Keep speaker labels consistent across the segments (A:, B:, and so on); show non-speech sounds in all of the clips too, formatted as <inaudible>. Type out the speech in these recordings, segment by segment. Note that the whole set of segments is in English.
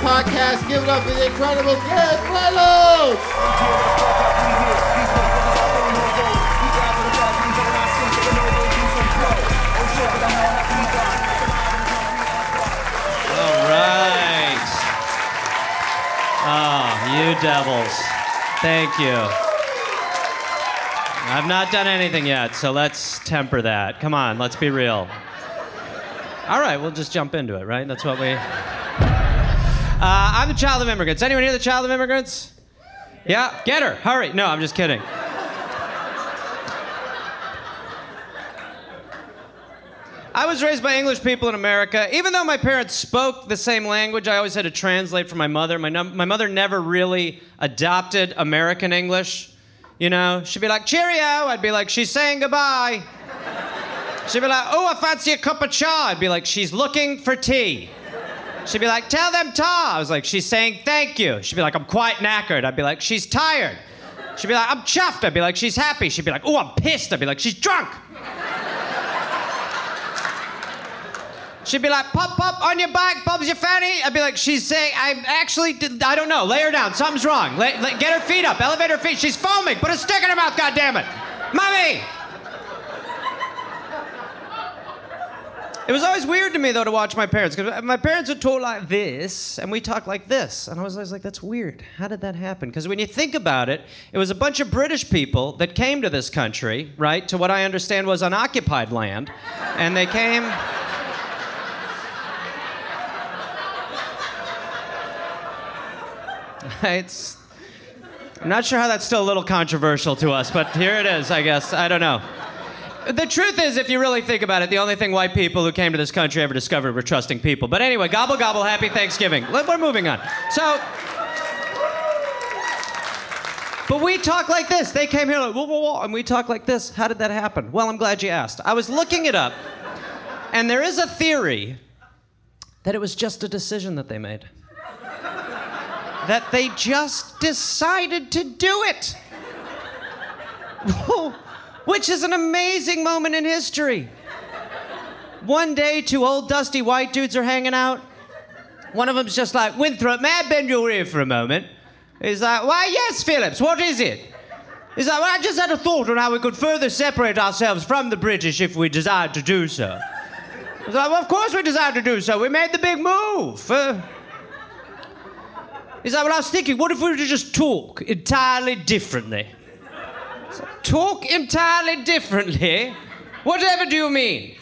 A: Podcast. Give it up for the incredible Gareth Reynolds.
B: All right. Oh, you devils. Thank you. I've not done anything yet, so let's temper that. Come on, let's be real. All right, we'll just jump into it, right? That's what we. Uh, I'm the child of immigrants. Anyone here the child of immigrants? Yeah, get her. Hurry. No, I'm just kidding. I was raised by English people in America. Even though my parents spoke the same language, I always had to translate for my mother. My, my mother never really adopted American English. You know, she'd be like, cheerio. I'd be like, she's saying goodbye. She'd be like, oh, I fancy a cup of cha. I'd be like, she's looking for tea. She'd be like, tell them ta. I was like, she's saying thank you. She'd be like, I'm quite knackered. I'd be like, she's tired. She'd be like, I'm chuffed. I'd be like, she's happy. She'd be like, oh, I'm pissed. I'd be like, she's drunk. She'd be like, pop, pop, on your back, Bob's your fanny. I'd be like, she's saying, I'm actually, I don't know. Lay her down. Something's wrong. Lay, lay- get her feet up. Elevate her feet. She's foaming. Put a stick in her mouth, goddammit. Mommy! It was always weird to me, though, to watch my parents, because my parents would talk like this, and we talk like this. And I was always like, that's weird. How did that happen? Because when you think about it, it was a bunch of British people that came to this country, right, to what I understand was unoccupied land. And they came. <laughs> it's. I'm not sure how that's still a little controversial to us, but here it is, I guess. I don't know. The truth is, if you really think about it, the only thing white people who came to this country ever discovered were trusting people. But anyway, gobble gobble, happy Thanksgiving. We're moving on. So. But we talk like this. They came here like, whoa, whoa, whoa, and we talk like this. How did that happen? Well, I'm glad you asked. I was looking it up, and there is a theory that it was just a decision that they made that they just decided to do it. <laughs> Which is an amazing moment in history. One day, two old dusty white dudes are hanging out. One of them's just like, Winthrop, may I bend your ear for a moment? He's like, Why, yes, Phillips, what is it? He's like, Well, I just had a thought on how we could further separate ourselves from the British if we desired to do so. He's like, Well, of course we desired to do so. We made the big move. Uh, He's like, well, I was thinking, what if we were to just talk entirely differently? Talk entirely differently? Whatever do you mean?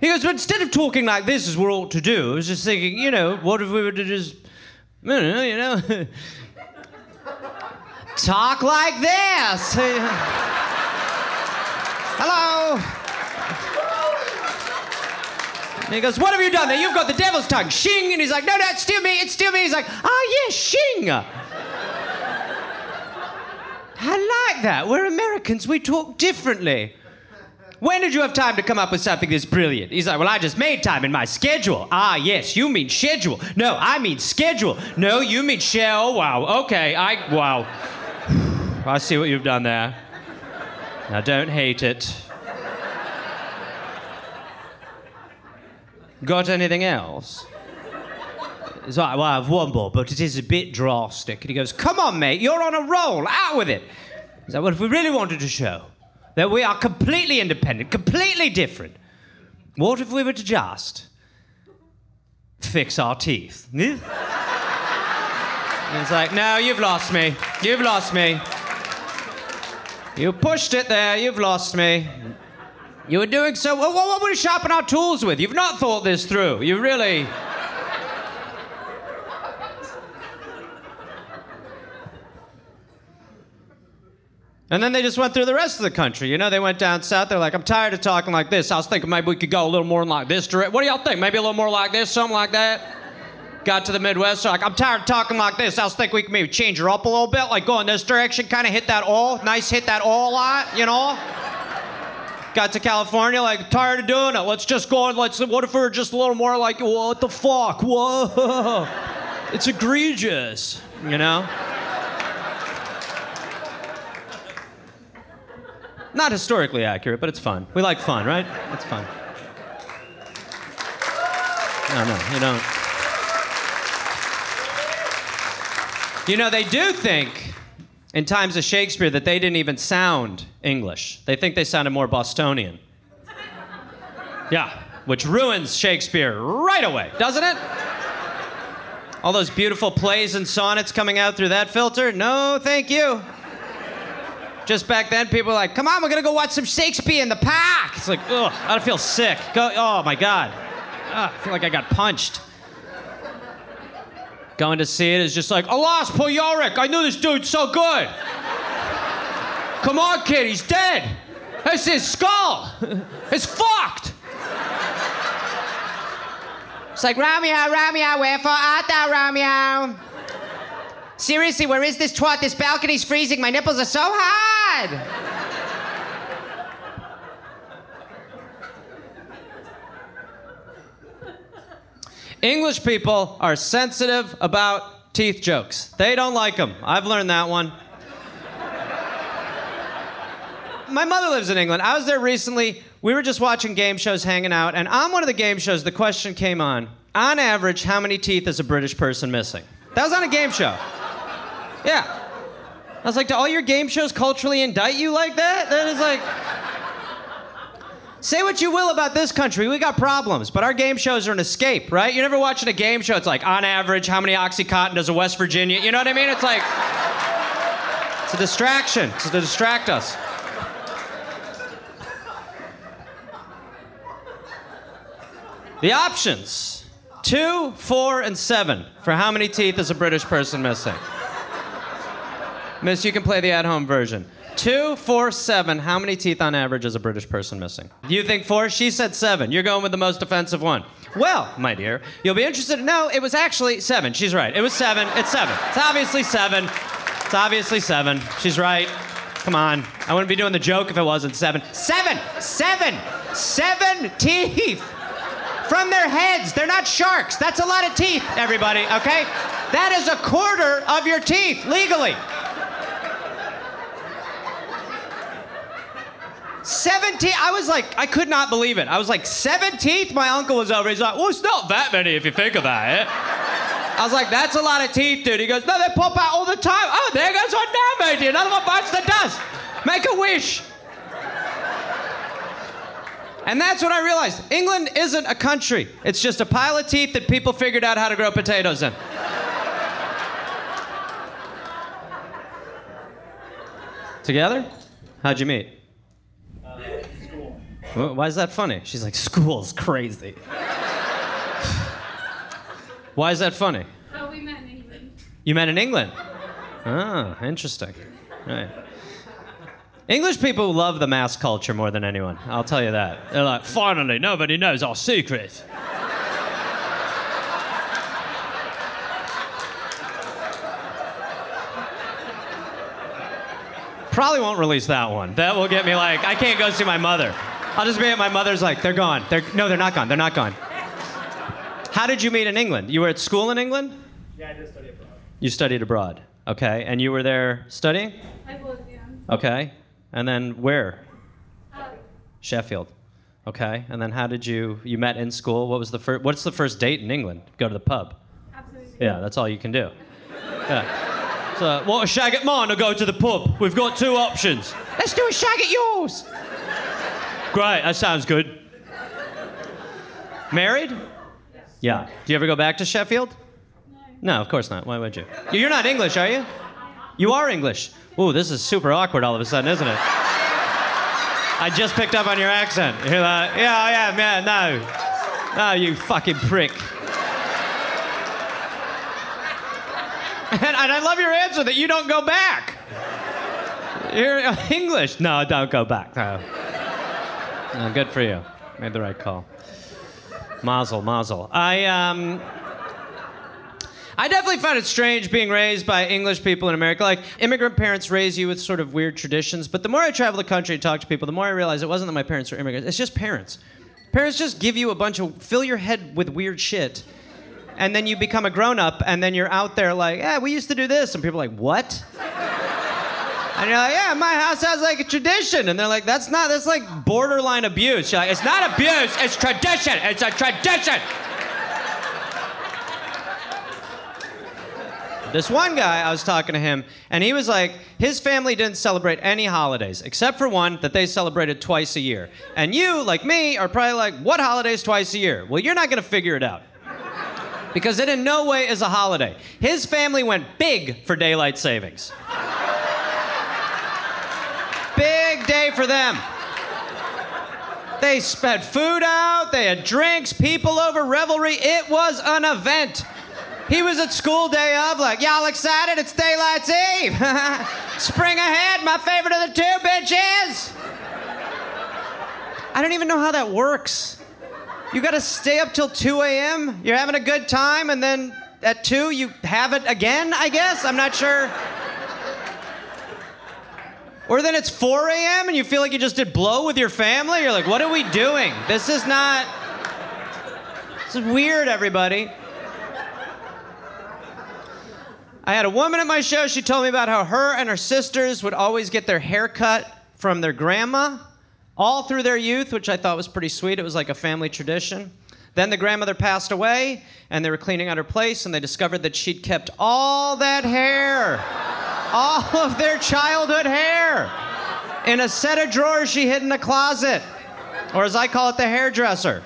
B: He goes, well, instead of talking like this as we're all to do, I was just thinking, you know, what if we were to just, don't know, you know, <laughs> talk like this? <laughs> Hello? He goes, What have you done there? You've got the devil's tongue. Shing. And he's like, No, no, it's still me. It's still me. He's like, Ah, yes, shing. I like that. We're Americans. We talk differently. When did you have time to come up with something this brilliant? He's like, Well, I just made time in my schedule. Ah, yes, you mean schedule. No, I mean schedule. No, you mean shell. Oh, Wow. Okay, I, wow. <sighs> I see what you've done there. Now, don't hate it. Got anything else? He's like, well, I have one more, but it is a bit drastic. And he goes, come on, mate, you're on a roll, out with it. He's like, well, if we really wanted to show that we are completely independent, completely different, what if we were to just fix our teeth? <laughs> And he's like, no, you've lost me. You've lost me. You pushed it there, you've lost me. You were doing so. Well, what would we sharpen our tools with? You've not thought this through. You really. And then they just went through the rest of the country. You know, they went down south. They're like, I'm tired of talking like this. I was thinking maybe we could go a little more in like this direct. What do y'all think? Maybe a little more like this, something like that? Got to the Midwest, they're like, I'm tired of talking like this. I was thinking we could maybe change her up a little bit, like go in this direction, kind of hit that all. Nice hit that all a lot, you know? Got to California, like, tired of doing it. Let's just go and let's, what if we were just a little more like, what the fuck? Whoa. <laughs> It's egregious, you know? Not historically accurate, but it's fun. We like fun, right? It's fun. No, no, you don't. You know, they do think in times of Shakespeare that they didn't even sound English. They think they sounded more Bostonian. Yeah, which ruins Shakespeare right away, doesn't it? All those beautiful plays and sonnets coming out through that filter? No, thank you. Just back then, people were like, come on, we're gonna go watch some Shakespeare in the park. It's like, ugh, I feel sick. Go, oh my God. Ugh, I feel like I got punched. Going to see it is just like, alas, poor Yorick, I knew this dude's so good. Come on, kid, he's dead. That's his skull. It's fucked. It's like, Romeo, Romeo, wherefore art thou, Romeo? Seriously, where is this twat? This balcony's freezing. My nipples are so hard. English people are sensitive about teeth jokes. They don't like them. I've learned that one. My mother lives in England. I was there recently. We were just watching game shows, hanging out, and on one of the game shows, the question came on on average, how many teeth is a British person missing? That was on a game show. Yeah. I was like, do all your game shows culturally indict you like that? That is like. Say what you will about this country, we got problems, but our game shows are an escape, right? You're never watching a game show, it's like, on average, how many Oxycontin does a West Virginia? You know what I mean? It's like. It's a distraction, it's to distract us. The options two, four, and seven for how many teeth is a British person missing? Miss, you can play the at home version. Two, four, seven. How many teeth on average is a British person missing? You think four? She said seven. You're going with the most offensive one. Well, my dear, you'll be interested. No, it was actually seven. She's right. It was seven. It's seven. It's obviously seven. It's obviously seven. She's right. Come on. I wouldn't be doing the joke if it wasn't seven. Seven! Seven! Seven teeth! From their heads. They're not sharks. That's a lot of teeth, everybody, okay? That is a quarter of your teeth, legally. 17. I was like, I could not believe it. I was like, 17th? My uncle was over. He's like, well, it's not that many if you think about it. I was like, that's a lot of teeth, dude. He goes, no, they pop out all the time. Oh, there goes one now, matey. Another one bites the dust. Make a wish. And that's what I realized. England isn't a country. It's just a pile of teeth that people figured out how to grow potatoes in. Together? How'd you meet? Why is that funny? She's like, school's crazy. Why is that funny?
C: Oh, we met in England.
B: You met in England? Ah, interesting. Right. English people love the mass culture more than anyone. I'll tell you that. They're like, finally, nobody knows our secret. Probably won't release that one. That will get me like, I can't go see my mother. I'll just be at my mother's like, they're gone. They're, no, they're not gone. They're not gone. How did you meet in England? You were at school in England?
D: Yeah, I did study abroad.
B: You studied abroad. Okay. And you were there studying?
C: I was, yeah.
B: Okay. And then where?
C: Uh,
B: Sheffield. Okay. And then how did you you met in school? What was the first what's the first date in England? Go to the pub.
C: absolutely.
B: Yeah, that's all you can do. Yeah. So, what a shag at mine or go to the pub? We've got two options. Let's do a shag at yours. Great, that sounds good. Married? Yeah. Do you ever go back to Sheffield?
C: No.
B: No, of course not. Why would you? You're not English, are you? You are English. Ooh, this is super awkward all of a sudden, isn't it? I just picked up on your accent. You're like, yeah, I am, yeah, no. No, you fucking prick. And, and I love your answer that you don't go back. You're <laughs> English. No, don't go back. No. Good for you. Made the right call. Mazel, mazel. I um. I definitely found it strange being raised by English people in America. Like, immigrant parents raise you with sort of weird traditions. But the more I travel the country and talk to people, the more I realize it wasn't that my parents were immigrants. It's just parents. Parents just give you a bunch of, fill your head with weird shit. And then you become a grown up, and then you're out there like, yeah, we used to do this. And people are like, what? And you're like, yeah, my house has like a tradition. And they're like, that's not, that's like borderline abuse. You're like, it's not abuse, it's tradition. It's a tradition. This one guy, I was talking to him, and he was like, his family didn't celebrate any holidays except for one that they celebrated twice a year. And you, like me, are probably like, what holidays twice a year? Well, you're not gonna figure it out. Because it in no way is a holiday. His family went big for daylight savings. Big day for them. They spent food out, they had drinks, people over, revelry. It was an event. He was at school day of, like, y'all excited? It's Daylight's Eve. <laughs> Spring ahead, my favorite of the two bitches. I don't even know how that works. You gotta stay up till 2 a.m., you're having a good time, and then at 2 you have it again, I guess? I'm not sure. Or then it's 4 a.m. and you feel like you just did blow with your family. You're like, what are we doing? This is not. This is weird, everybody. I had a woman at my show. She told me about how her and her sisters would always get their hair cut from their grandma all through their youth, which I thought was pretty sweet. It was like a family tradition. Then the grandmother passed away, and they were cleaning out her place, and they discovered that she'd kept all that hair, all of their childhood hair, in a set of drawers she hid in the closet, or as I call it, the hairdresser.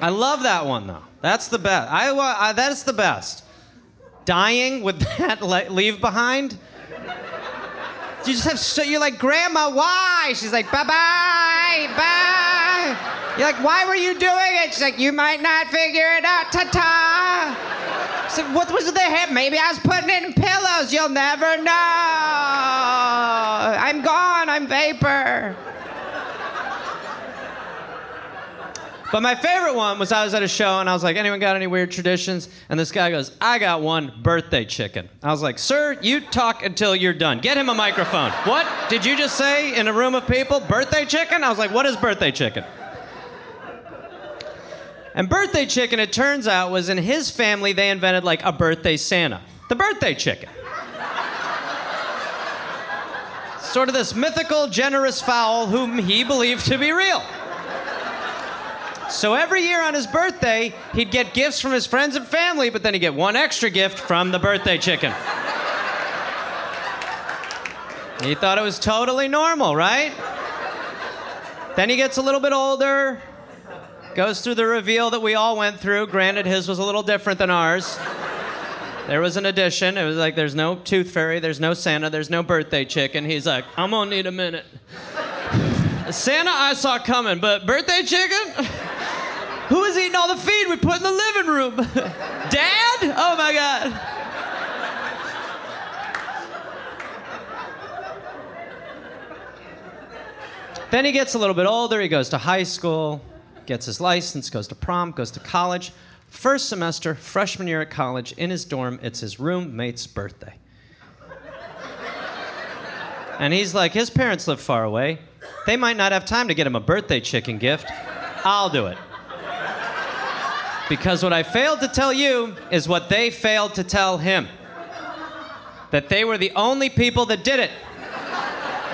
B: I love that one though. That's the best. I, that's the best. Dying with <laughs> that le- leave behind. You just have so you're like, Grandma, why? She's like, bye bye, bye. You're like, why were you doing it? She's like, you might not figure it out, ta ta. She's like, what was the hair? Maybe I was putting it in pillows. You'll never know. I'm gone. I'm vapor. But my favorite one was I was at a show and I was like, anyone got any weird traditions? And this guy goes, I got one birthday chicken. I was like, sir, you talk until you're done. Get him a microphone. What did you just say in a room of people? Birthday chicken? I was like, what is birthday chicken? And birthday chicken, it turns out, was in his family, they invented like a birthday Santa. The birthday chicken. sort of this mythical, generous fowl whom he believed to be real. So every year on his birthday, he'd get gifts from his friends and family, but then he'd get one extra gift from the birthday chicken. He thought it was totally normal, right? Then he gets a little bit older, goes through the reveal that we all went through. Granted, his was a little different than ours. There was an addition. It was like there's no tooth fairy, there's no Santa, there's no birthday chicken. He's like, I'm gonna need a minute. Santa I saw coming, but birthday chicken? <laughs> Who is eating all the feed we put in the living room? <laughs> Dad? Oh my God. Then he gets a little bit older. He goes to high school, gets his license, goes to prom, goes to college. First semester, freshman year at college, in his dorm, it's his roommate's birthday. And he's like, his parents live far away. They might not have time to get him a birthday chicken gift. I'll do it. Because what I failed to tell you is what they failed to tell him that they were the only people that did it.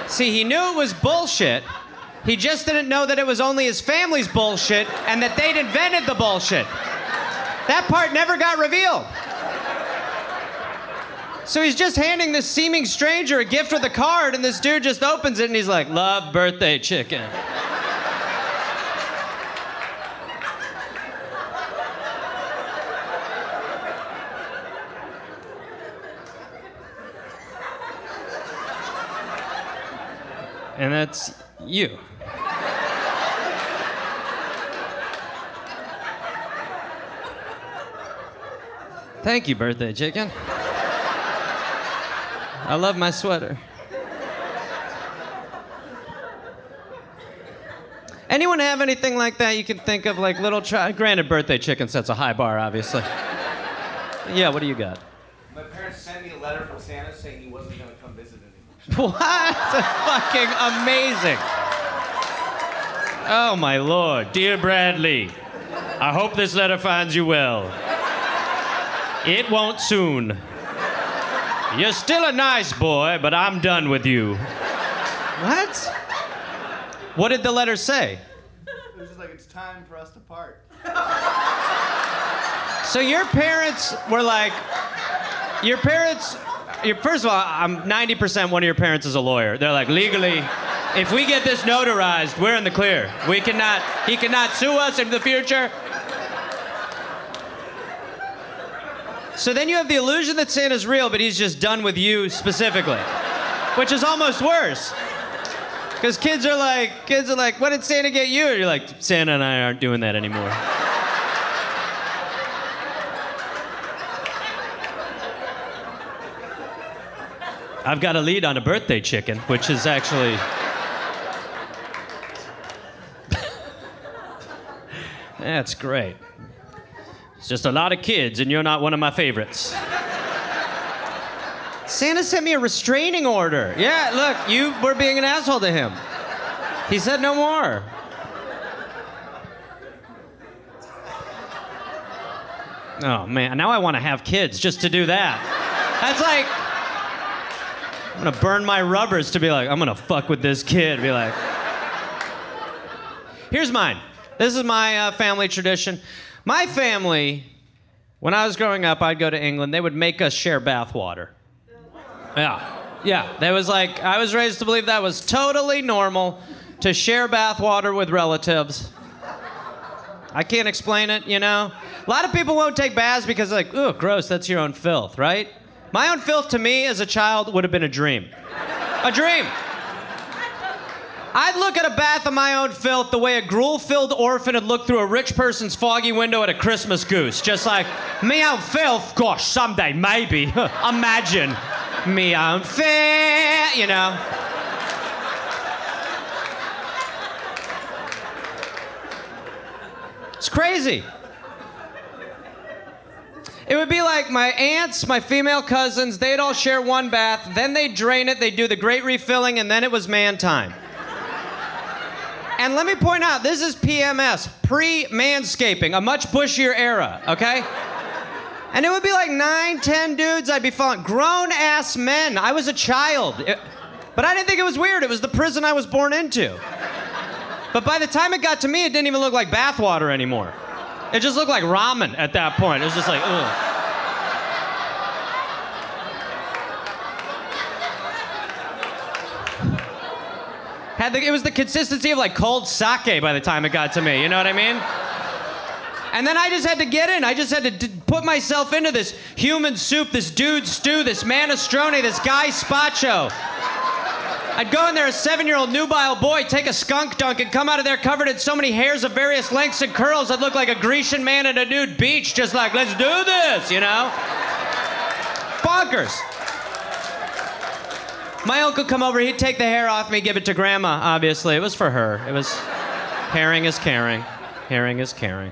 B: See, he knew it was bullshit. He just didn't know that it was only his family's bullshit and that they'd invented the bullshit. That part never got revealed. So he's just handing this seeming stranger a gift with a card, and this dude just opens it and he's like, Love birthday chicken. And that's you. Thank you, birthday chicken. I love my sweater. Anyone have anything like that you can think of, like little child? Granted, birthday chicken sets a high bar, obviously. Yeah, what do you got?
D: My parents sent me a letter from Santa saying he wasn't going to come visit anymore. <laughs>
B: What? Fucking amazing. Oh my lord. Dear Bradley, I hope this letter finds you well. It won't soon. You're still a nice boy, but I'm done with you. What? What did the letter say?
D: It was just like, it's time for us to part.
B: So your parents were like, your parents, your, first of all, I'm 90% one of your parents is a lawyer. They're like, legally, if we get this notarized, we're in the clear. We cannot, he cannot sue us in the future. So then you have the illusion that Santa's real, but he's just done with you specifically, which is almost worse. Because kids are like, kids are like, what did Santa get you? And you're like, Santa and I aren't doing that anymore. I've got a lead on a birthday chicken, which is actually. <laughs> That's great. It's just a lot of kids, and you're not one of my favorites. Santa sent me a restraining order. Yeah, look, you were being an asshole to him. He said no more. Oh man, now I want to have kids just to do that. That's like I'm gonna burn my rubbers to be like, I'm gonna fuck with this kid. Be like, here's mine. This is my uh, family tradition. My family, when I was growing up, I'd go to England. They would make us share bathwater. Yeah, yeah. That was like I was raised to believe that was totally normal to share bathwater with relatives. I can't explain it, you know. A lot of people won't take baths because like, "Ooh, gross. That's your own filth, right?" My own filth to me as a child would have been a dream. A dream. I'd look at a bath of my own filth the way a gruel filled orphan would look through a rich person's foggy window at a Christmas goose. Just like, me own filth? Gosh, someday, maybe. <laughs> Imagine. Me own filth, you know. It's crazy. It would be like my aunts, my female cousins, they'd all share one bath, then they'd drain it, they'd do the great refilling, and then it was man time. And let me point out, this is PMS, pre manscaping, a much bushier era, okay? And it would be like nine, ten dudes I'd be following, grown ass men. I was a child. It- but I didn't think it was weird, it was the prison I was born into. But by the time it got to me, it didn't even look like bathwater anymore. It just looked like ramen at that point. It was just like, ugh. Had the, it was the consistency of like cold sake by the time it got to me. You know what I mean? And then I just had to get in. I just had to d- put myself into this human soup, this dude stew, this manestrone, this guy spacho. I'd go in there, a seven-year-old nubile boy, take a skunk dunk, and come out of there covered in so many hairs of various lengths and curls. I'd look like a Grecian man at a nude beach, just like, let's do this, you know? Bonkers. My uncle come over, he'd take the hair off me, give it to grandma, obviously. It was for her. It was herring is caring. Herring is caring.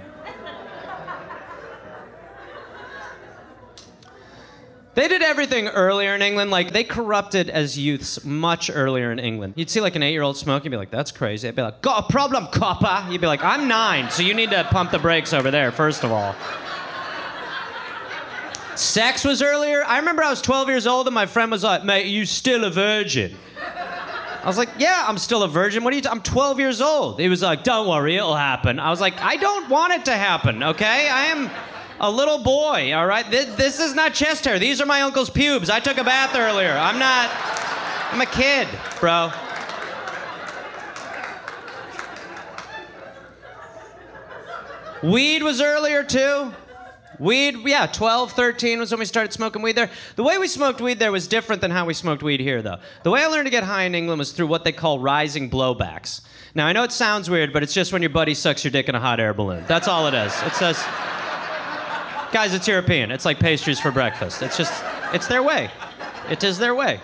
B: They did everything earlier in England. Like they corrupted as youths much earlier in England. You'd see like an eight-year-old smoke, you'd be like, "That's crazy." I'd be like, "Got a problem, copper?" You'd be like, "I'm nine, so you need to pump the brakes over there, first of all." Sex was earlier. I remember I was 12 years old and my friend was like, "Mate, you still a virgin?" I was like, "Yeah, I'm still a virgin. What are you? I'm 12 years old." He was like, "Don't worry, it'll happen." I was like, "I don't want it to happen. Okay, I am." A little boy, all right? This, this is not chest hair. These are my uncle's pubes. I took a bath earlier. I'm not. I'm a kid, bro. Weed was earlier too. Weed, yeah, 12, 13 was when we started smoking weed there. The way we smoked weed there was different than how we smoked weed here, though. The way I learned to get high in England was through what they call rising blowbacks. Now, I know it sounds weird, but it's just when your buddy sucks your dick in a hot air balloon. That's all it is. It says, guys, it's European. It's like pastries for breakfast. It's just, it's their way. It is their way.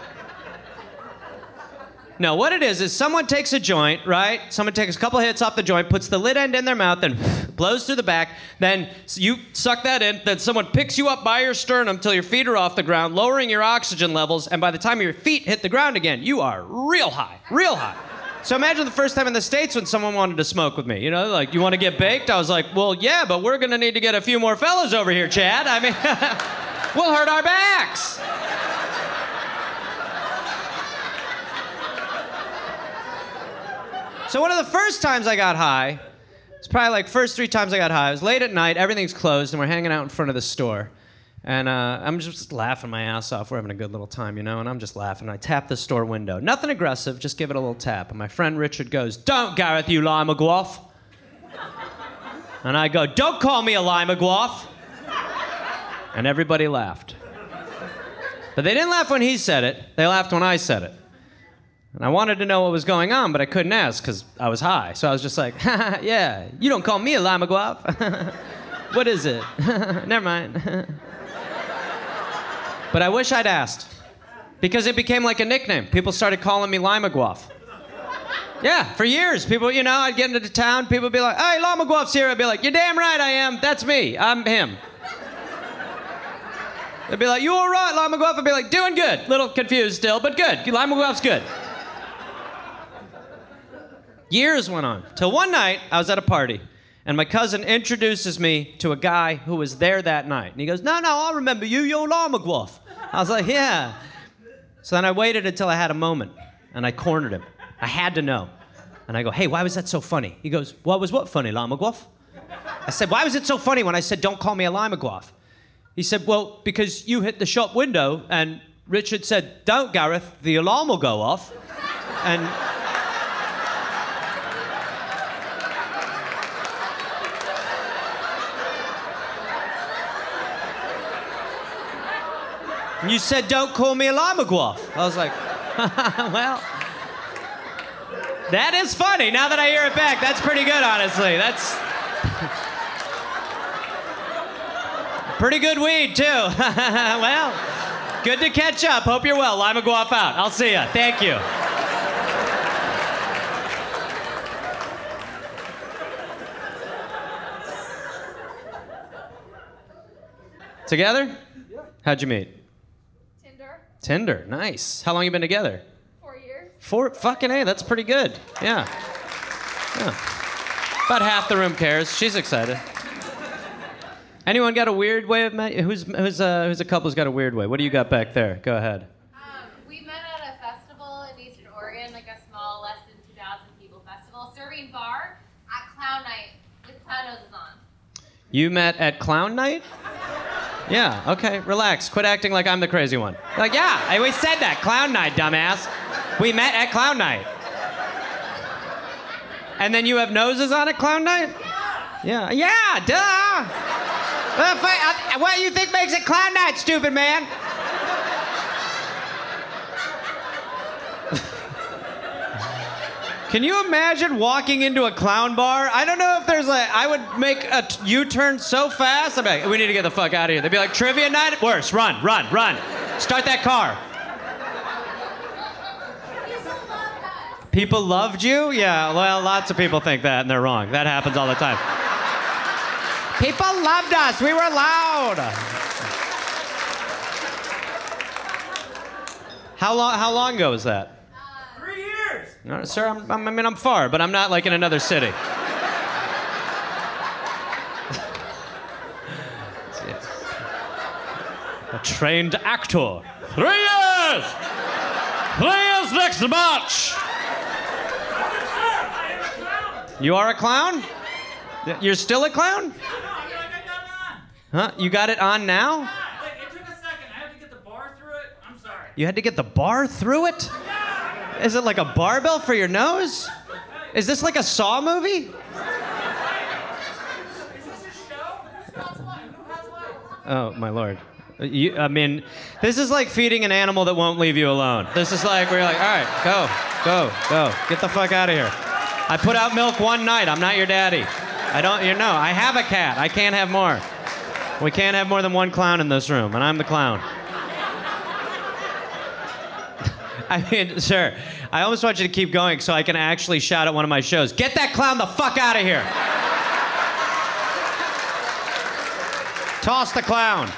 B: No, what it is is someone takes a joint, right? Someone takes a couple hits off the joint, puts the lid end in their mouth, and <sighs> blows through the back. Then you suck that in. Then someone picks you up by your sternum till your feet are off the ground, lowering your oxygen levels. And by the time your feet hit the ground again, you are real high, real high. So imagine the first time in the States when someone wanted to smoke with me. You know, like, you want to get baked? I was like, well, yeah, but we're going to need to get a few more fellas over here, Chad. I mean, <laughs> we'll hurt our backs. So one of the first times I got high, It's probably like first three times I got high. It was late at night, everything's closed, and we're hanging out in front of the store. And uh, I'm just laughing my ass off. We're having a good little time, you know, and I'm just laughing. I tap the store window. Nothing aggressive, just give it a little tap. And my friend Richard goes, Don't, Gareth, you lima guaf. And I go, Don't call me a lima guaf. And everybody laughed. But they didn't laugh when he said it, they laughed when I said it. And I wanted to know what was going on, but I couldn't ask because I was high. So I was just like, <laughs> yeah, you don't call me a lima guaf. <laughs> what is it? <laughs> Never mind. But I wish I'd asked because it became like a nickname. People started calling me lima guaf. Yeah, for years. People, you know, I'd get into town, people would be like, hey, Lama Guaf's here. I'd be like, you're damn right I am. That's me. I'm him. They'd be like, you all right, Lima Guaf? I'd be like, doing good. Little confused still, but good. Lima Guaf's good. Years went on. Till one night, I was at a party, and my cousin introduces me to a guy who was there that night. And he goes, no, no, I remember you. You're Lima Guaf. I was like, yeah. So then I waited until I had a moment, and I cornered him. I had to know. And I go, hey, why was that so funny? He goes, what was what funny, Guaf? I said, why was it so funny when I said, don't call me a Guaf? He said, well, because you hit the shop window and Richard said, don't, Gareth, the alarm will go off. And. And you said, don't call me a Lima Guaf. I was like, <laughs> well. That is funny. Now that I hear it back, that's pretty good, honestly. That's <laughs> pretty good weed, too. <laughs> well, good to catch up. Hope you're well. Lima Guaf out. I'll see ya. Thank you. Together? How'd you meet?
C: Tinder.
B: Nice. How long you been together?
C: four years.
B: Four fucking A, that's pretty good. Yeah. Yeah. About half the room cares. She's excited. Anyone got a weird way of met? Who's who's uh, who's a couple who's got a weird way? What do you got back there? Go ahead.
E: Um, we met at a festival in Eastern Oregon, like a small, less than 2,000 people festival, serving bar at Clown Night with clown noses on.
B: You met at Clown Night? Yeah, okay, relax. Quit acting like I'm the crazy one. Like, yeah, I always said that. Clown Night, dumbass. We met at Clown Night. And then you have noses on at Clown Night? Yeah, yeah, duh. Uh, uh, what do you think makes it Clown Night, stupid man? Can you imagine walking into a clown bar? I don't know if there's like, I would make a t- U-turn so fast. Be like, we need to get the fuck out of here. They'd be like, trivia night? Worse, run, run, run. Start that car.
E: People loved us.
B: People loved you? Yeah, well, lots of people think that and they're wrong. That happens all the time. People loved us. We were loud. How long, how long ago was that?
D: Three.
B: No, sir, I'm, I'm, I mean, I'm far, but I'm not like in another city. <laughs> A trained actor. Three years! Three years next March!
D: I am a clown.
B: You are a clown? You're still a clown?
D: No, I feel like I got it on.
B: Huh? You got it on now?
D: Like, it took a second. I had to get the bar through it. I'm sorry.
B: You had to get the bar through it? Is it like a barbell for your nose? Is this like a Saw movie? Oh, my lord. You, I mean, this is like feeding an animal that won't leave you alone. This is like, you're like, all right, go, go, go. Get the fuck out of here. I put out milk one night. I'm not your daddy. I don't, you know, I have a cat. I can't have more. We can't have more than one clown in this room, and I'm the clown. <laughs> I mean, sir, I almost want you to keep going so I can actually shout at one of my shows. Get that clown the fuck out of here. Toss the clown.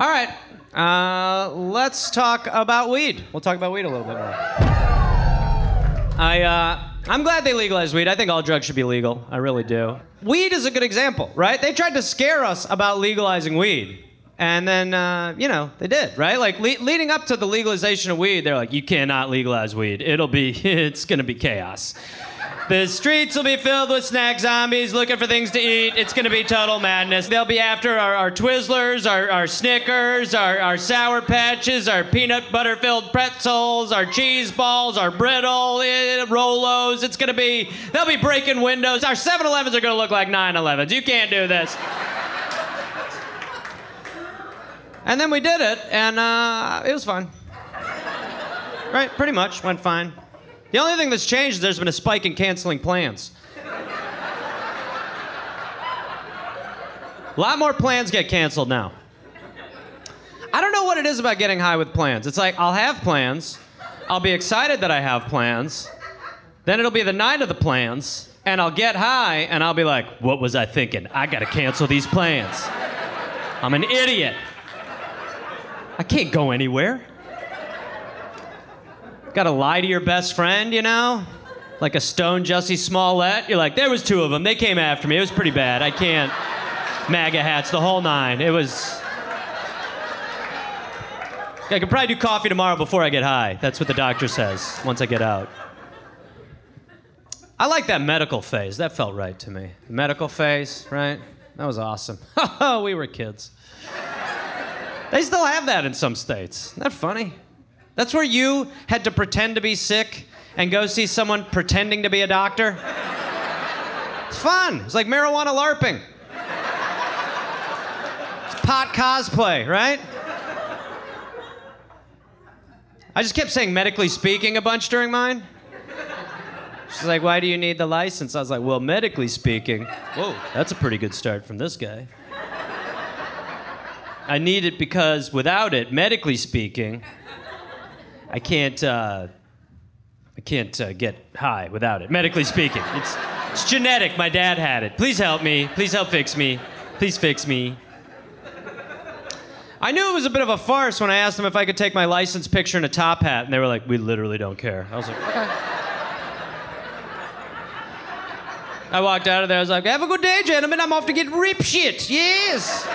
B: All right. Uh, let's talk about weed. We'll talk about weed a little bit more. I, uh, I'm glad they legalized weed. I think all drugs should be legal. I really do. Weed is a good example, right? They tried to scare us about legalizing weed. And then, uh, you know, they did, right? Like le- leading up to the legalization of weed, they're like, you cannot legalize weed. It'll be, <laughs> it's to be chaos. The streets will be filled with snack zombies looking for things to eat. It's going to be total madness. They'll be after our, our Twizzlers, our, our Snickers, our, our Sour Patches, our peanut butter filled pretzels, our cheese balls, our brittle, eh, Rolos. It's going to be, they'll be breaking windows. Our 7 Elevens are going to look like 9 11s. You can't do this. And then we did it, and uh, it was fun. Right, pretty much went fine. The only thing that's changed is there's been a spike in canceling plans. A lot more plans get canceled now. I don't know what it is about getting high with plans. It's like I'll have plans, I'll be excited that I have plans, then it'll be the night of the plans, and I'll get high and I'll be like, what was I thinking? I gotta cancel these plans. I'm an idiot. I can't go anywhere. Gotta lie to your best friend, you know? Like a stone Jussie Smollett. You're like, there was two of them. They came after me. It was pretty bad. I can't. MAGA hats, the whole nine. It was. I could probably do coffee tomorrow before I get high. That's what the doctor says once I get out. I like that medical phase. That felt right to me. The medical phase, right? That was awesome. <laughs> we were kids. They still have that in some states. Isn't that funny? That's where you had to pretend to be sick and go see someone pretending to be a doctor. It's fun. It's like marijuana LARPing. It's pot cosplay, right? I just kept saying medically speaking a bunch during mine. She's like, why do you need the license? I was like, well, medically speaking, whoa, that's a pretty good start from this guy. I need it because without it, medically speaking, I can't. Uh, I can't uh, get high without it. Medically speaking, it's it's genetic. My dad had it. Please help me. Please help fix me. Please fix me. I knew it was a bit of a farce when I asked them if I could take my license picture in a top hat, and they were like, "We literally don't care." I was like, "Okay." I walked out of there. I was like, "Have a good day, gentlemen. I'm off to get rip shit." Yes.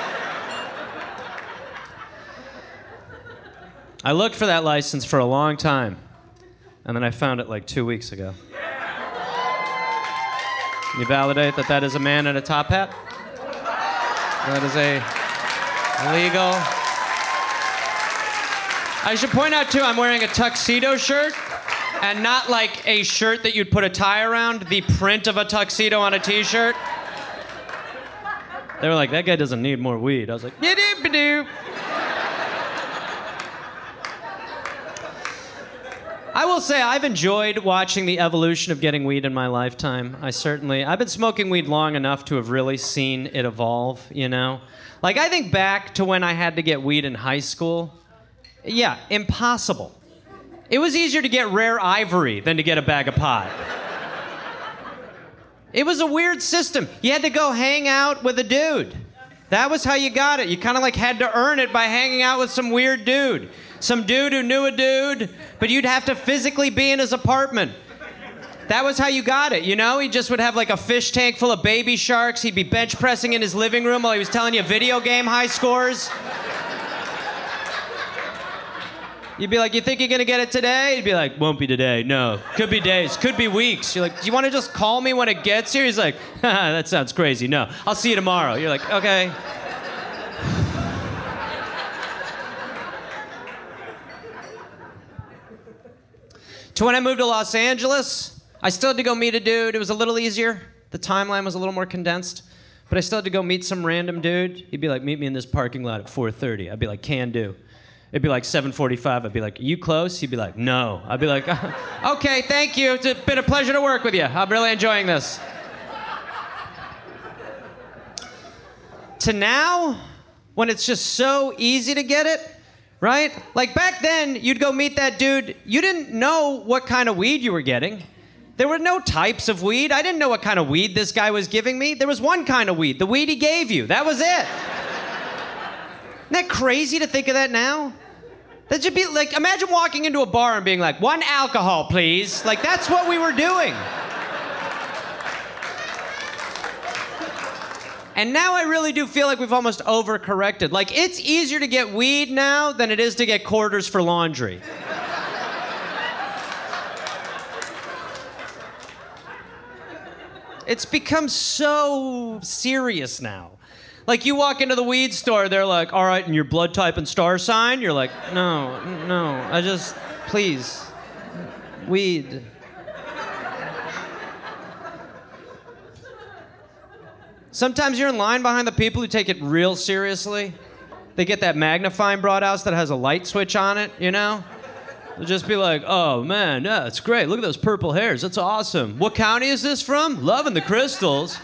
B: I looked for that license for a long time, and then I found it like two weeks ago. You validate that that is a man in a top hat? That is a legal. I should point out too, I'm wearing a tuxedo shirt, and not like a shirt that you'd put a tie around. The print of a tuxedo on a T-shirt. They were like, "That guy doesn't need more weed." I was like, "Yeah, doop doop." I will say I've enjoyed watching the evolution of getting weed in my lifetime. I certainly I've been smoking weed long enough to have really seen it evolve, you know? Like I think back to when I had to get weed in high school. Yeah, impossible. It was easier to get rare ivory than to get a bag of pot. It was a weird system. You had to go hang out with a dude. That was how you got it. You kind of like had to earn it by hanging out with some weird dude. Some dude who knew a dude, but you'd have to physically be in his apartment. That was how you got it, you know? He just would have like a fish tank full of baby sharks. He'd be bench pressing in his living room while he was telling you video game high scores. You'd be like, You think you're gonna get it today? He'd be like, Won't be today. No. Could be days, could be weeks. You're like, Do you wanna just call me when it gets here? He's like, <laughs> That sounds crazy. No. I'll see you tomorrow. You're like, Okay. <sighs> to when I moved to Los Angeles, I still had to go meet a dude. It was a little easier. The timeline was a little more condensed. But I still had to go meet some random dude. He'd be like, meet me in this parking lot at 4.30. I'd be like, can do. It'd be like 7.45. I'd be like, you close? He'd be like, no. I'd be like, <laughs> okay, thank you. It's been a pleasure to work with you. I'm really enjoying this. to now, when it's just so easy to get it, right? Like back then, you'd go meet that dude, you didn't know what kind of weed you were getting. There were no types of weed. I didn't know what kind of weed this guy was giving me. There was one kind of weed, the weed he gave you. That was it. <laughs> Isn't that crazy to think of that now? That should be like, imagine walking into a bar and being like, one alcohol, please. Like, that's what we were doing. And now I really do feel like we've almost overcorrected. Like, it's easier to get weed now than it is to get quarters for laundry. it's become so serious now. Like you walk into the weed store, they're like, "All right, and your blood type and star sign." You're like, "No, no, I just please weed." Sometimes you're in line behind the people who take it real seriously. They get that magnifying broadhouse that has a light switch on it, you know? They'll just be like, oh man, yeah, it's great. Look at those purple hairs. That's awesome. What county is this from? Loving the crystals.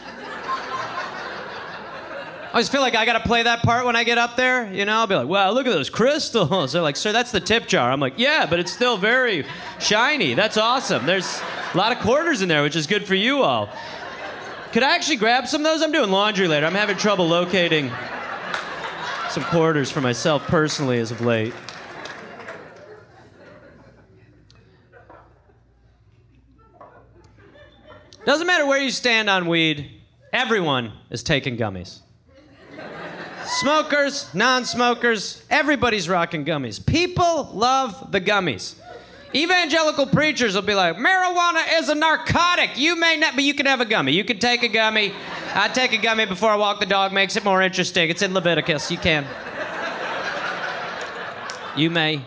B: I always feel like I gotta play that part when I get up there. You know, I'll be like, wow, look at those crystals. <laughs> They're like, sir, that's the tip jar. I'm like, yeah, but it's still very shiny. That's awesome. There's a lot of quarters in there, which is good for you all. Could I actually grab some of those? I'm doing laundry later. I'm having trouble locating some quarters for myself personally as of late. Doesn't matter where you stand on weed, everyone is taking gummies. Smokers, non smokers, everybody's rocking gummies. People love the gummies. Evangelical preachers will be like, marijuana is a narcotic. You may not, but you can have a gummy. You can take a gummy. I take a gummy before I walk the dog, makes it more interesting. It's in Leviticus. You can. You may.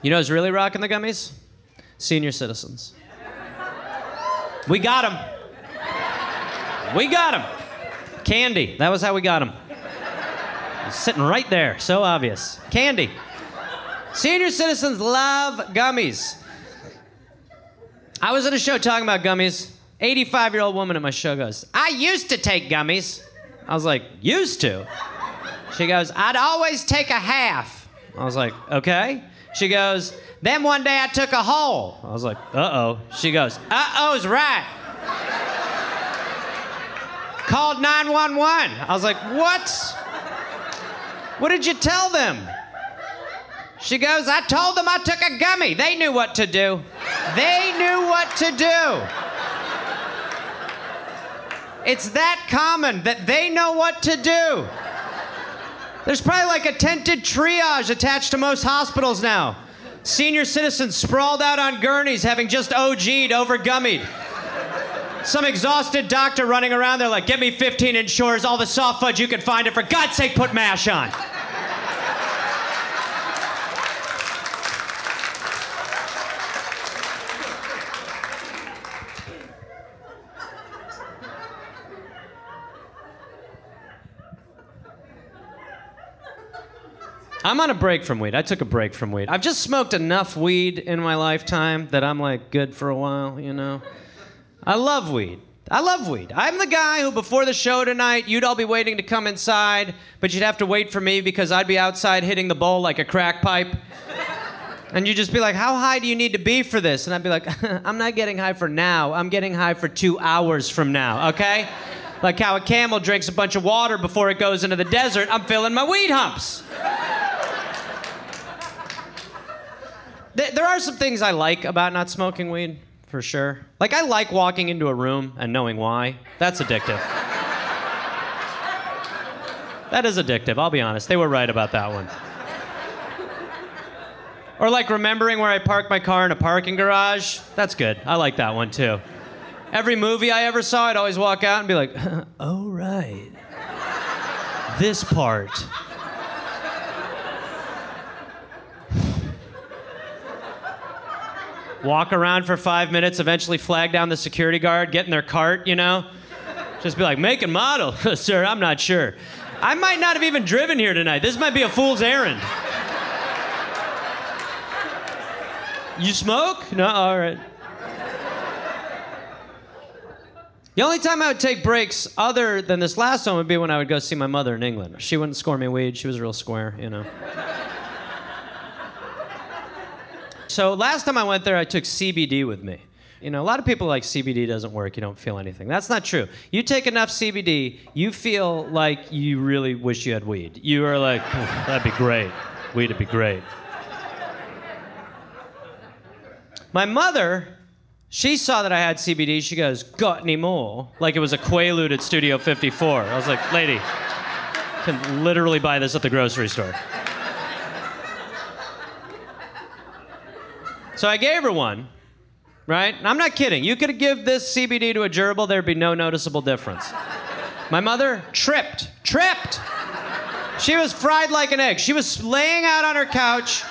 B: You know who's really rocking the gummies? Senior citizens. We got them. We got them. Candy. That was how we got him. Sitting right there. So obvious. Candy. Senior citizens love gummies. I was at a show talking about gummies. 85 year old woman at my show goes, I used to take gummies. I was like, used to? She goes, I'd always take a half. I was like, okay. She goes, then one day I took a whole. I was like, uh oh. She goes, uh oh's right. Called 911. I was like, what? What did you tell them? She goes, I told them I took a gummy. They knew what to do. They knew what to do. It's that common that they know what to do. There's probably like a tented triage attached to most hospitals now. Senior citizens sprawled out on gurneys having just OG'd over gummied. Some exhausted doctor running around there like, get me 15 Ensures, all the soft fudge you can find, and for God's sake, put MASH on. I'm on a break from weed. I took a break from weed. I've just smoked enough weed in my lifetime that I'm like good for a while, you know? I love weed. I love weed. I'm the guy who, before the show tonight, you'd all be waiting to come inside, but you'd have to wait for me because I'd be outside hitting the bowl like a crack pipe. <laughs> And you'd just be like, How high do you need to be for this? And I'd be like, <laughs> I'm not getting high for now. I'm getting high for two hours from now, okay? Like how a camel drinks a bunch of water before it goes into the desert, I'm filling my weed humps. There are some things I like about not smoking weed, for sure. Like, I like walking into a room and knowing why. That's addictive. that is addictive, I'll be honest. They were right about that one. Or like remembering where I parked my car in a parking garage. That's good. I like that one too. Every movie I ever saw, I'd always walk out and be like, <laughs> oh, right. This part. Walk around for five minutes, eventually flag down the security guard, get in their cart, you know? Just be like, make and model. <laughs> Sir, I'm not sure. I might not have even driven here tonight. This might be a fool's errand. You smoke? No, all right. The only time I would take breaks other than this last one would be when I would go see my mother in England. She wouldn't score me weed. She was real square, you know. So last time I went there, I took CBD with me. You know, a lot of people like CBD doesn't work, you don't feel anything. That's not true. You take enough CBD, you feel like you really wish you had weed. You are like, that'd be great. Weed would be great. My mother, she saw that I had CBD. She goes, "Got any more?" Like it was a Quaalude at Studio 54. I was like, "Lady, can literally buy this at the grocery store." So I gave her one, right? And I'm not kidding. You could give this CBD to a gerbil, there'd be no noticeable difference. My mother tripped, tripped. She was fried like an egg. She was laying out on her couch,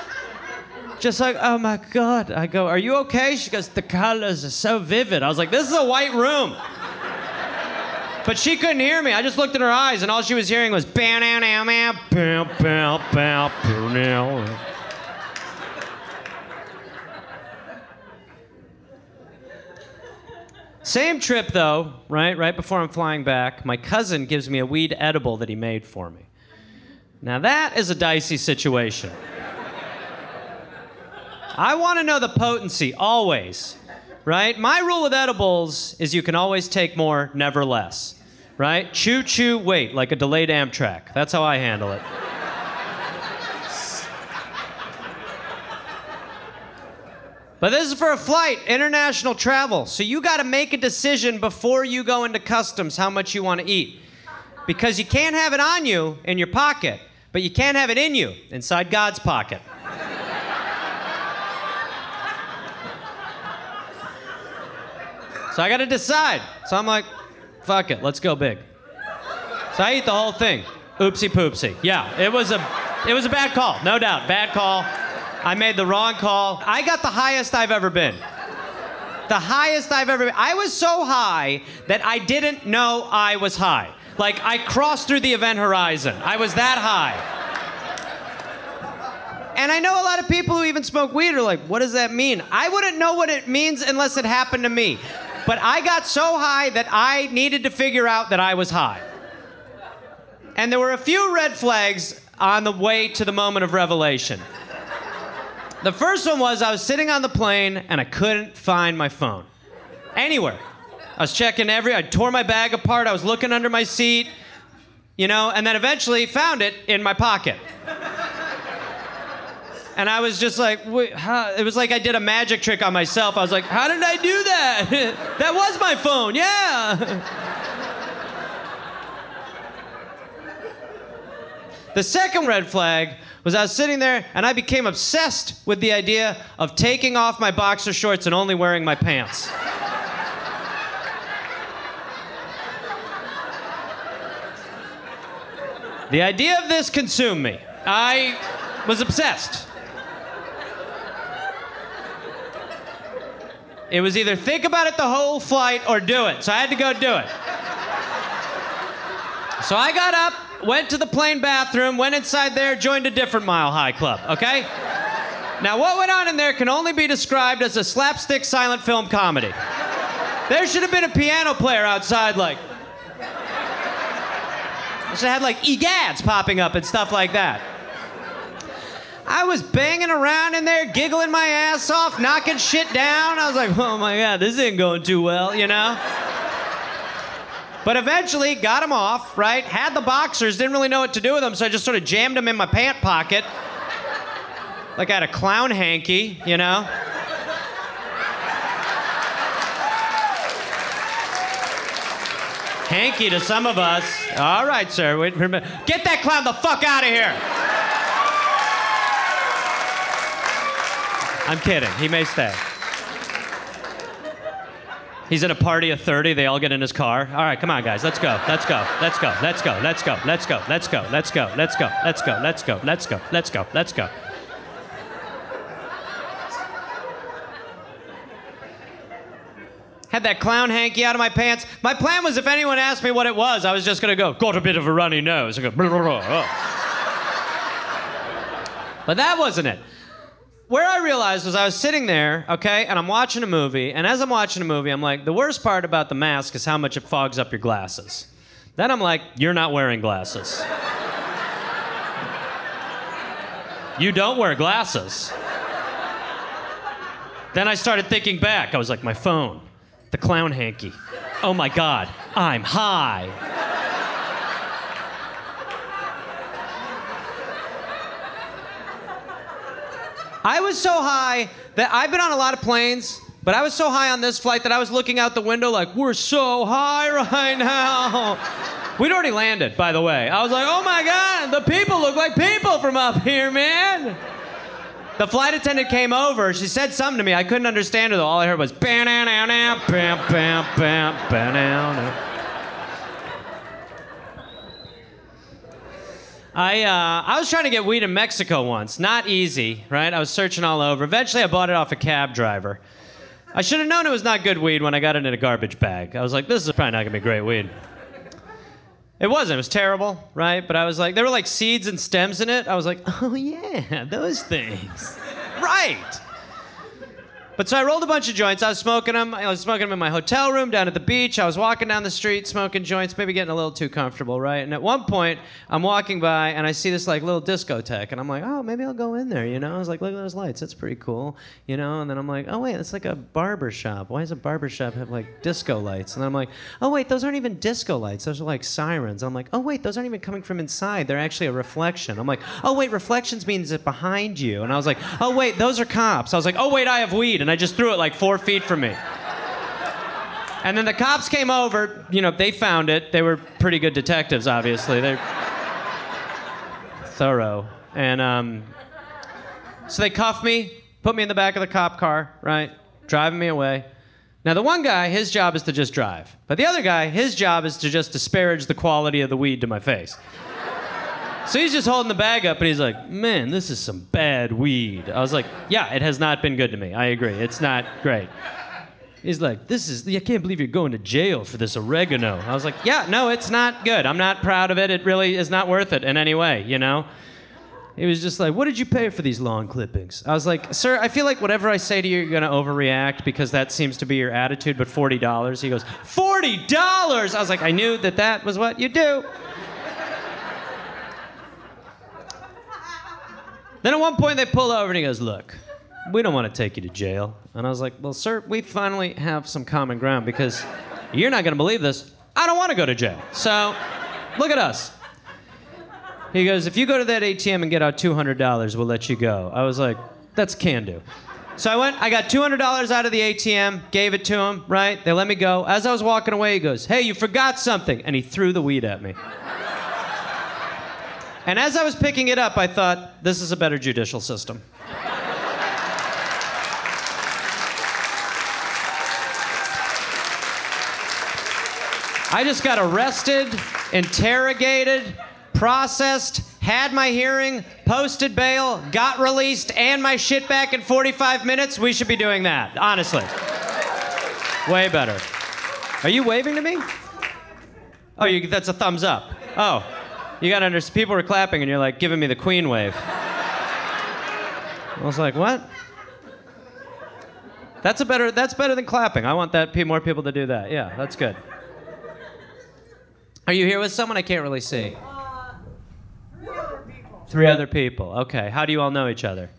B: just like, oh my God. I go, are you okay? She goes, the colors are so vivid. I was like, this is a white room. But she couldn't hear me. I just looked in her eyes, and all she was hearing was bow now now now bow bow bow bow now. Same trip though, right? Right before I'm flying back, my cousin gives me a weed edible that he made for me. Now that is a dicey situation. I want to know the potency always, right? My rule with edibles is you can always take more, never less, right? Chew, chew, wait, like a delayed Amtrak. That's how I handle it. But this is for a flight, international travel. So you got to make a decision before you go into customs how much you want to eat. Because you can't have it on you in your pocket, but you can't have it in you inside God's pocket. So I got to decide. So I'm like, fuck it, let's go big. So I eat the whole thing. Oopsie poopsie. Yeah, it was a it was a bad call, no doubt. Bad call. I made the wrong call. I got the highest I've ever been. The highest I've ever been. I was so high that I didn't know I was high. Like I crossed through the event horizon. I was that high. And I know a lot of people who even smoke weed are like, what does that mean? I wouldn't know what it means unless it happened to me. But I got so high that I needed to figure out that I was high. And there were a few red flags on the way to the moment of revelation. The first one was I was sitting on the plane and I couldn't find my phone. Anywhere. I was checking every, I tore my bag apart, I was looking under my seat, you know, and then eventually found it in my pocket. And I was just like, how? it was like I did a magic trick on myself. I was like, how did I do that? <laughs> that was my phone, yeah. <laughs> the second red flag was I was sitting there and I became obsessed with the idea of taking off my boxer shorts and only wearing my pants. the idea of this consumed me. I was obsessed. It was either think about it the whole flight or do it. So I had to go do it. So I got up, went to the plane bathroom, went inside there, joined a different Mile High Club, okay? Now, what went on in there can only be described as a slapstick silent film comedy. There should have been a piano player outside, like. Should have had like egads popping up and stuff like that. I was banging around in there, giggling my ass off, knocking shit down. I was like, oh my God, this ain't going too well, you know? But eventually got them off, right? Had the boxers, didn't really know what to do with them, so I just sort of jammed them in my pant pocket. Like I had a clown hanky, you know? Hanky to some of us. All right, sir. Wait, get that clown the fuck out of here. I'm kidding. He may stay. He's in a party of 30. They all get in his car. All right, come on, guys. Let's go. Let's go. Let's go. Let's go. Let's go. Let's go. Let's go. Let's go. Let's go. Let's go. Let's go. Let's go. Let's go. Let's go. Had that clown hanky out of my pants. My plan was if anyone asked me what it was, I was just gonna go, got a bit of a runny nose. I go, blah, blah, blah, oh. But that wasn't it where I realized was I was sitting there, okay, and I'm watching a movie, and as I'm watching a movie, I'm like, the worst part about the mask is how much it fogs up your glasses. Then I'm like, you're not wearing glasses. you don't wear glasses. Then I started thinking back. I was like, my phone, the clown hanky. Oh my God, I'm high. I was so high that I've been on a lot of planes, but I was so high on this flight that I was looking out the window like, we're so high right now. <laughs> We'd already landed, by the way. I was like, oh my God, the people look like people from up here, man. The flight attendant came over. She said something to me. I couldn't understand her though. All I heard was bam, bam, bam, bam, bam, bam, I uh, I was trying to get weed in Mexico once. Not easy, right? I was searching all over. Eventually, I bought it off a cab driver. I should have known it was not good weed when I got it in a garbage bag. I was like, this is probably not gonna be great weed. It wasn't. It was terrible, right? But I was like, there were like seeds and stems in it. I was like, oh yeah, those things. <laughs> right. But so I rolled a bunch of joints. I was smoking them. I was smoking them in my hotel room down at the beach. I was walking down the street smoking joints, maybe getting a little too comfortable, right? And at one point, I'm walking by and I see this like little discotheque, and I'm like, oh, maybe I'll go in there, you know? I was like, look at those lights. That's pretty cool, you know? And then I'm like, oh wait, it's like a barber shop. Why does a barber shop have like disco lights? And I'm like, oh wait, those aren't even disco lights. Those are like sirens. I'm like, oh wait, those aren't even coming from inside. They're actually a reflection. I'm like, oh wait, reflections means it behind you. And I was like, oh wait, those are cops. I was like, oh wait, I have weed, and I just threw it like four feet from me. And then the cops came over. You know, they found it. They were pretty good detectives, obviously. They're thorough. And um, so they cuffed me, put me in the back of the cop car, right? Driving me away. Now, the one guy, his job is to just drive. But the other guy, his job is to just disparage the quality of the weed to my face. So he's just holding the bag up and he's like, man, this is some bad weed. I was like, yeah, it has not been good to me. I agree. It's not great. He's like, this is, I can't believe you're going to jail for this oregano. I was like, yeah, no, it's not good. I'm not proud of it. It really is not worth it in any way, you know? He was just like, what did you pay for these long clippings? I was like, sir, I feel like whatever I say to you, you're going to overreact because that seems to be your attitude, but $40. He goes, $40? I was like, I knew that that was what you do. Then at one point they pull over and he goes, Look, we don't want to take you to jail. And I was like, Well, sir, we finally have some common ground because you're not going to believe this. I don't want to go to jail. So look at us. He goes, If you go to that ATM and get out $200, we'll let you go. I was like, That's can do. So I went, I got $200 out of the ATM, gave it to him, right? They let me go. As I was walking away, he goes, Hey, you forgot something. And he threw the weed at me. And as I was picking it up, I thought, this is a better judicial system. I just got arrested, interrogated, processed, had my hearing, posted bail, got released, and my shit back in 45 minutes. We should be doing that, honestly. Way better. Are you waving to me? Oh, you, that's a thumbs up. Oh. You gotta understand, people were clapping and you're like giving me the queen wave. I was like, what? That's a better, that's better than clapping. I want that, more people to do that. Yeah, that's good. Are you here with someone? I can't really see.
F: Uh, three other people.
B: Three other people. Okay. How do you all know each other?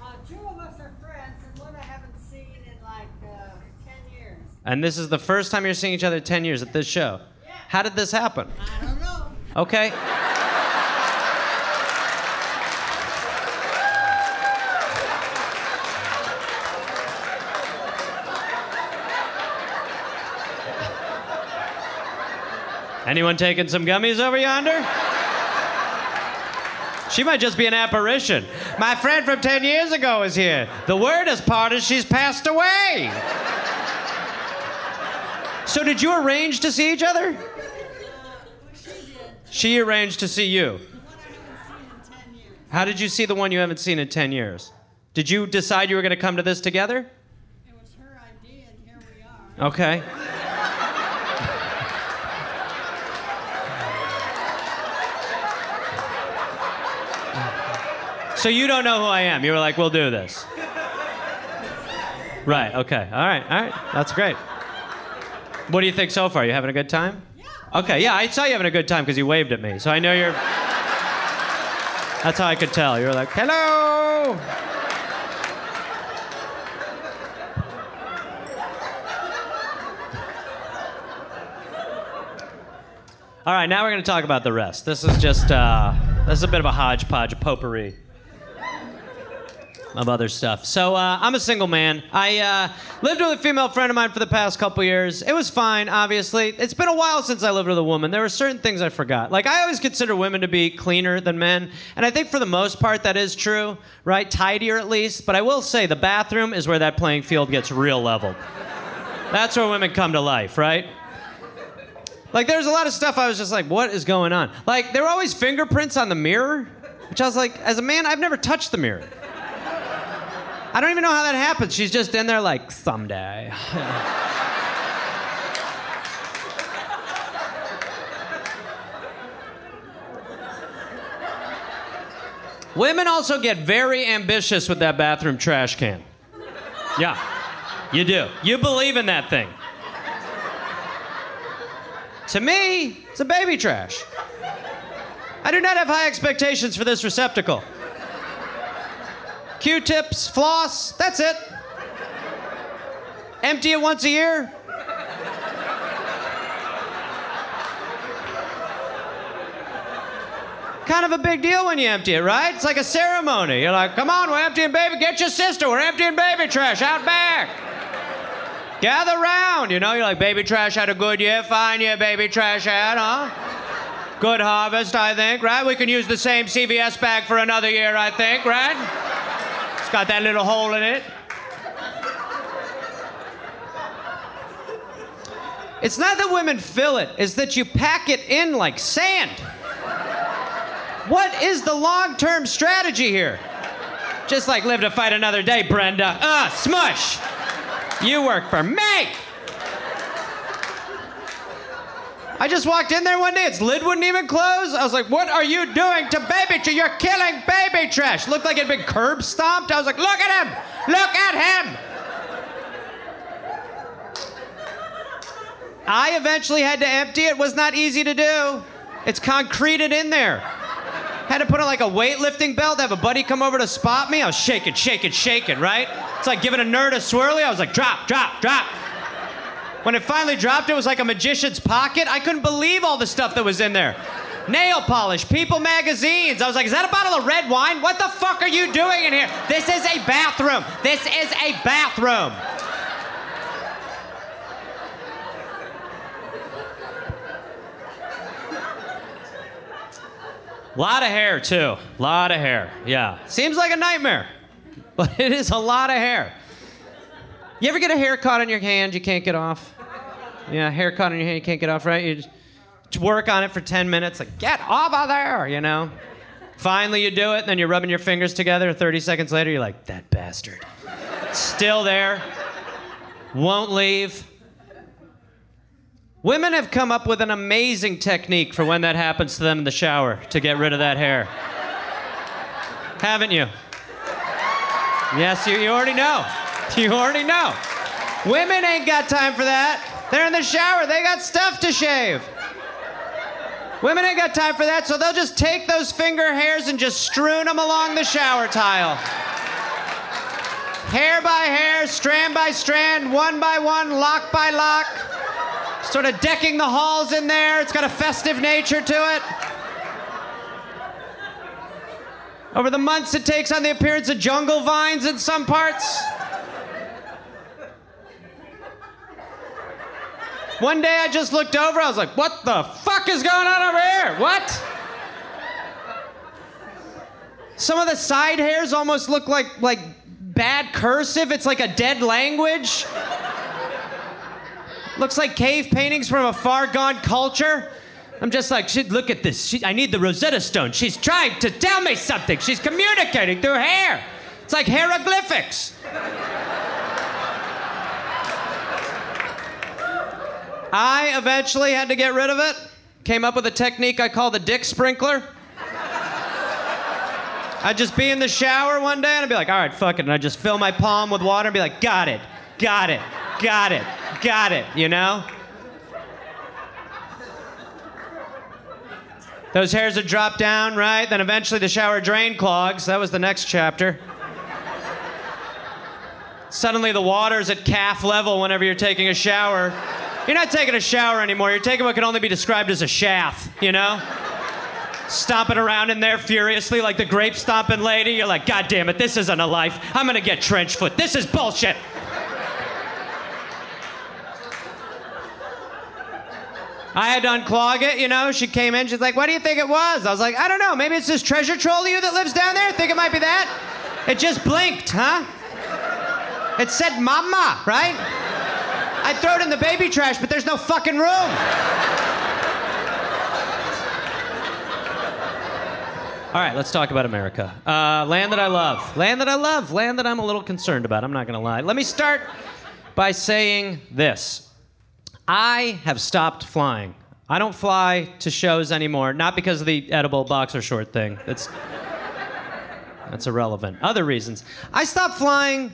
F: Uh, two of us are friends, and one I haven't seen in like uh, 10 years.
B: And this is the first time you're seeing each other in 10 years at this show.
F: Yeah.
B: How did this happen?
F: I don't know.
B: Okay. Anyone taking some gummies over yonder? She might just be an apparition. My friend from 10 years ago is here. The word is parted, she's passed away. So, did you arrange to see each other?
F: Uh, well, she did.
B: She arranged to see you.
F: The one I haven't seen in 10 years.
B: How did you see the one you haven't seen in 10 years? Did you decide you were going to come to this together?
F: It was her idea, and here we are.
B: Okay. So you don't know who I am. You were like, we'll do this. Right, okay. All right, all right. That's great. What do you think so far? You having a good time? Okay, yeah, I saw you having a good time because you waved at me. So I know you're. That's how I could tell. You were like, hello! All right, now we're going to talk about the rest. This is just, uh, this is a bit of a hodgepodge, a potpourri. Of other stuff. So uh, I'm a single man. I uh, lived with a female friend of mine for the past couple years. It was fine, obviously. It's been a while since I lived with a woman. There were certain things I forgot. Like I always consider women to be cleaner than men, and I think for the most part that is true, right? Tidier at least. But I will say the bathroom is where that playing field gets real leveled. That's where women come to life, right? Like there's a lot of stuff I was just like, what is going on? Like there were always fingerprints on the mirror, which I was like, as a man, I've never touched the mirror. I don't even know how that happens. She's just in there like, someday. Women also get very ambitious with that bathroom trash can. Yeah, you do. You believe in that thing. To me, it's a baby trash. I do not have high expectations for this receptacle. Q tips, floss, that's it. Empty it once a year. Kind of a big deal when you empty it, right? It's like a ceremony. You're like, come on, we're emptying baby, get your sister, we're emptying baby trash out back. Gather round, you know, you're like, baby trash had a good year, fine year, baby trash had, huh? Good harvest, I think, right? We can use the same CVS bag for another year, I think, right? Got that little hole in it. It's not that women fill it, it's that you pack it in like sand. What is the long term strategy here? Just like live to fight another day, Brenda. Ah, smush! You work for me! I just walked in there one day, its lid wouldn't even close. I was like, what are you doing to baby trash? You're killing baby trash. Looked like it'd been curb stomped. I was like, look at him! Look at him! I eventually had to empty it. Was not easy to do. It's concreted in there. Had to put on like a weightlifting belt, have a buddy come over to spot me. I was shaking, shaking, shaking, right? It's like giving a nerd a swirly. I was like, drop, drop, drop. When it finally dropped, it was like a magician's pocket. I couldn't believe all the stuff that was in there. Nail polish, People magazines. I was like, is that a bottle of red wine? What the fuck are you doing in here? This is a bathroom. This is a bathroom. Lot of hair, too. Lot of hair. Yeah. Seems like a nightmare, but it is a lot of hair. You ever get a haircut on your hand you can't get off? Yeah, haircut on your hand you can't get off, right? You just work on it for 10 minutes, like, get off of there, you know? Finally, you do it, and then you're rubbing your fingers together. 30 seconds later, you're like, that bastard. Still there, won't leave. Women have come up with an amazing technique for when that happens to them in the shower to get rid of that hair. Haven't you? Yes, you, you already know. <laughs> You already know. Women ain't got time for that. They're in the shower, they got stuff to shave. Women ain't got time for that, so they'll just take those finger hairs and just strewn them along the shower tile. Hair by hair, strand by strand, one by one, lock by lock sort of decking the halls in there. It's got a festive nature to it. Over the months, it takes on the appearance of jungle vines in some parts. One day I just looked over, I was like, what the fuck is going on over here? What? Some of the side hairs almost look like like bad cursive. It's like a dead language. Looks like cave paintings from a far gone culture. I'm just like, she, look at this. She, I need the Rosetta Stone. She's trying to tell me something. She's communicating through hair. It's like hieroglyphics. I eventually had to get rid of it. Came up with a technique I call the dick sprinkler. I'd just be in the shower one day and I'd be like, all right, fuck it. And I'd just fill my palm with water and be like, got it, got it, got it, got it, you know? Those hairs would drop down, right? Then eventually the shower drain clogs. That was the next chapter. Suddenly the water's at calf level whenever you're taking a shower. You're not taking a shower anymore. You're taking what can only be described as a shaft, you know? stomping around in there furiously like the grape stomping lady. You're like, God damn it, this isn't a life. I'm gonna get trench foot. This is bullshit. I had to unclog it, you know. She came in, she's like, What do you think it was? I was like, I don't know. Maybe it's this treasure troll of you that lives down there. Think it might be that? It just blinked, huh? It said mama, right? I'd throw it in the baby trash, but there's no fucking room. All right, let's talk about America. Uh, land that I love. Land that I love. Land that I'm a little concerned about. I'm not going to lie. Let me start by saying this I have stopped flying. I don't fly to shows anymore, not because of the edible boxer short thing. That's, that's irrelevant. Other reasons. I stopped flying